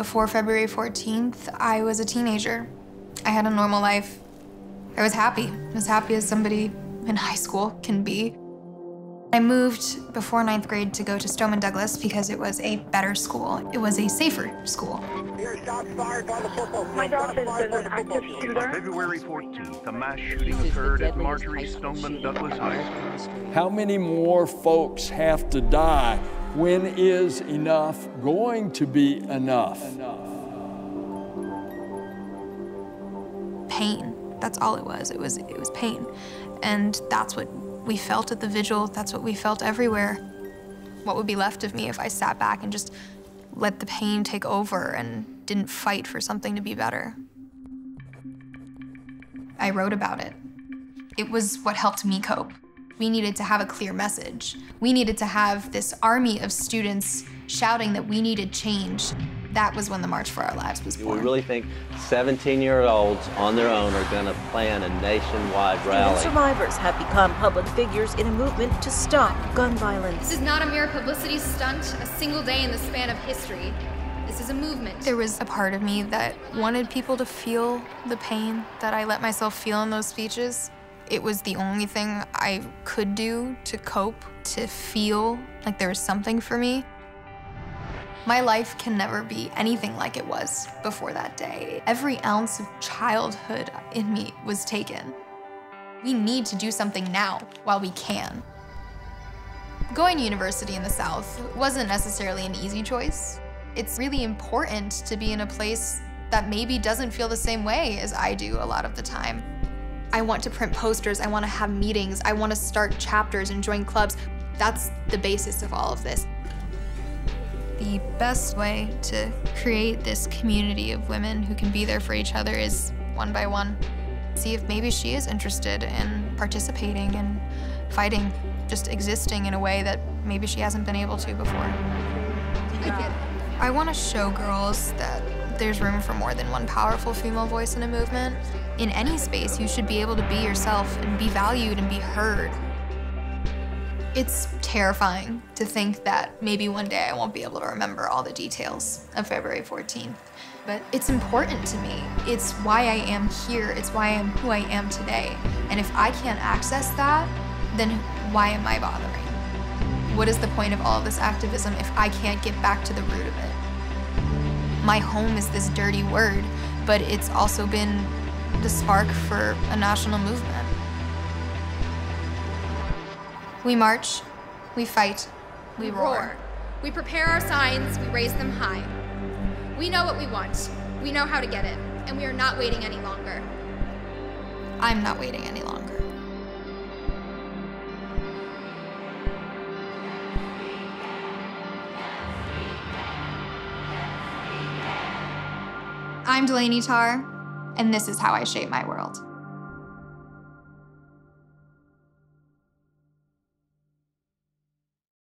Before February 14th, I was a teenager. I had a normal life. I was happy, as happy as somebody in high school can be. I moved before ninth grade to go to Stoneman Douglas because it was a better school. It was a safer school. My daughter is an active shooter. February 14th, a mass shooting occurred at Marjory Stoneman Douglas High School. How many more folks have to die? When is enough going to be enough? Pain. That's all it was. It was it was pain. And that's what we felt at the vigil. That's what we felt everywhere. What would be left of me if I sat back and just let the pain take over and didn't fight for something to be better? I wrote about it. It was what helped me cope. We needed to have a clear message. We needed to have this army of students shouting that we needed change. That was when the March for Our Lives was Do born. we really think 17-year-olds on their own are going to plan a nationwide Student rally? survivors have become public figures in a movement to stop gun violence. This is not a mere publicity stunt, a single day in the span of history. This is a movement. There was a part of me that wanted people to feel the pain that I let myself feel in those speeches. It was the only thing I could do to cope, to feel like there was something for me. My life can never be anything like it was before that day. Every ounce of childhood in me was taken. We need to do something now while we can. Going to university in the South wasn't necessarily an easy choice. It's really important to be in a place that maybe doesn't feel the same way as I do a lot of the time. I want to print posters, I want to have meetings, I want to start chapters and join clubs. That's the basis of all of this. The best way to create this community of women who can be there for each other is one by one. See if maybe she is interested in participating and fighting, just existing in a way that maybe she hasn't been able to before. I want to show girls that there's room for more than one powerful female voice in a movement. In any space, you should be able to be yourself and be valued and be heard. It's terrifying to think that maybe one day I won't be able to remember all the details of February 14th. But it's important to me. It's why I am here. It's why I am who I am today. And if I can't access that, then why am I bothering? What is the point of all of this activism if I can't get back to the root of it? My home is this dirty word, but it's also been the spark for a national movement. We march, we fight, we roar. We prepare our signs, we raise them high. We know what we want, we know how to get it, and we are not waiting any longer. I'm not waiting any longer. I'm Delaney Tarr, and this is how I shape my world.